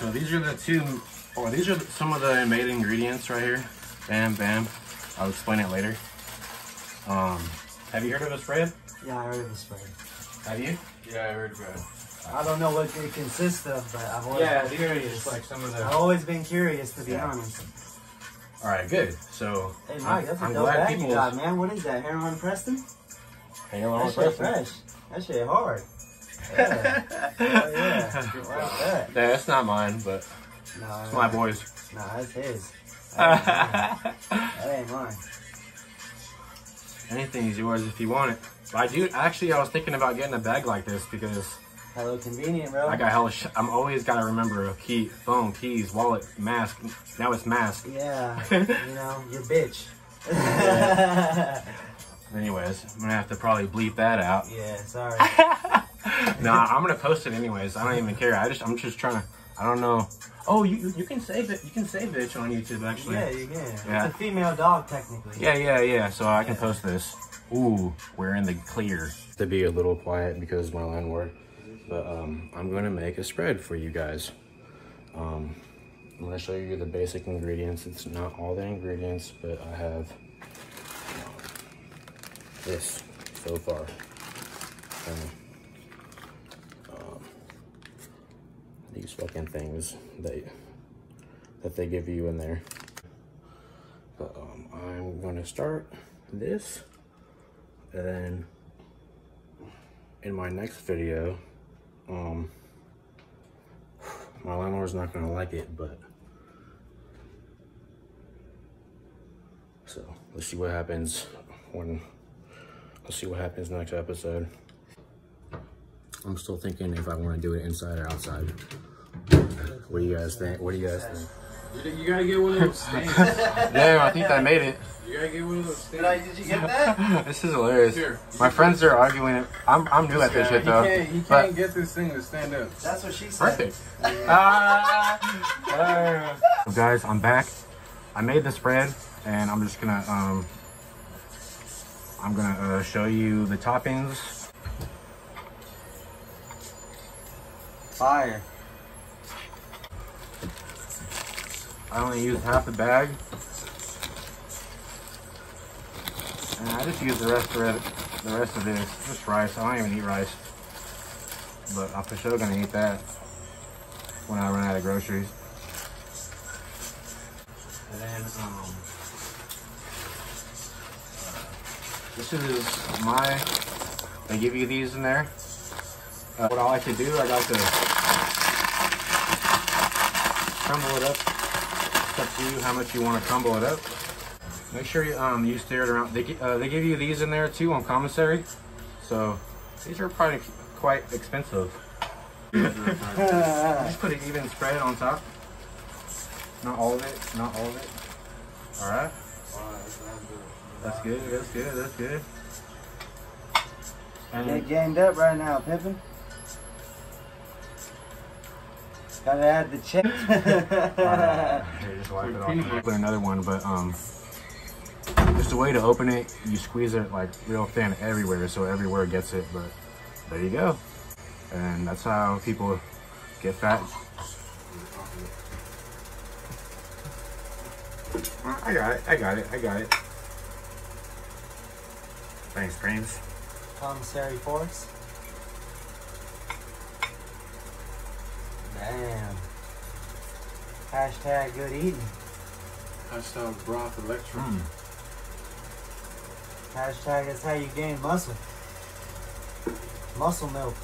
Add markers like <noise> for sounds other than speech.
So these are the two, or these are some of the main ingredients right here. Bam, bam. I'll explain it later. Um, have you heard of a spread? Yeah, I heard of the spread. Have you? Yeah, I heard of it. I don't know what it consists of, but I've always Yeah, been curious. just like some of I've always been curious, to be Yeah. honest. All right, good. So Hey, Mike, that's a I'm dope glad bag you got, man. What is that? Heron Preston? Hang on, That shit fresh. That shit hard. Yeah. oh, yeah. Yeah, it's not mine, but No, it's my boys. No, that's his. <laughs> That ain't mine. Anything is yours if you want it. But I do actually. I was thinking about getting a bag like this because Hello, convenient, bro. I got hella. Sh- I'm always gotta remember a key, phone, keys, wallet, mask. Now it's mask. Yeah, <laughs> you know, your bitch. <laughs> Anyways, I'm gonna have to probably bleep that out. yeah, sorry. <laughs> nah, I'm gonna post it anyways. I don't even care. I just I'm just trying to. I don't know. Oh, you you- you can save it. You can save it on YouTube actually. Yeah, you can. Yeah. It's a female dog, technically. Yeah, yeah, yeah. So I can post this. Ooh, we're in the clear. To be a little quiet because my landlord. But um, I'm gonna make a spread for you guys. Um, I'm gonna show you the basic ingredients. It's not all the ingredients, but I have um, this so far. Um, these fucking things that that they give you in there. But um, I'm gonna start this, and then in my next video, um, my landlord's not gonna like it, but so let's see what happens when. Let's see what happens next episode. I'm still thinking if I want to do it inside or outside. What do you guys think? What do you guys think? You, you gotta get one of those <laughs> stands. Damn, I think I made it. You gotta get one of those Did, I, did you get that? <laughs> This is hilarious. Here. My friends are arguing. I'm I'm new at this shit though. He can't, he but can't get this thing to stand up. That's what she said. perfect. Ah. So <laughs> guys, I'm back. I made the spread, and I'm just gonna um. I'm gonna uh, show you the toppings. Fire. I only used half the bag, and I just use the rest of it. The rest of this, just rice. I don't even eat rice, but I'm for sure gonna eat that when I run out of groceries. And then, um, this is my. They give you these in there. Uh, what I like to do, I like to crumble it up. Up to you how much you want to crumble it up. Make sure you um you stir it around. They uh, they give you these in there too on commissary, so these are probably quite expensive. <laughs> Just put an even spread on top. Not all of it. Not all of it. All right. That's good. That's good. That's good. And gamed up right now, Pippin. Gotta add the check. Alright, <laughs> here, just wipe it off. Put another one, but um, just a way to open it. You squeeze it like real thin everywhere, so everywhere gets it. But there you go, and that's how people get fat. I got it. I got it. I got it. Thanks, Prince. Commissary force. Damn. Hashtag good eating. Hashtag broth electric. Mm. Hashtag that's how you gain muscle. Muscle milk.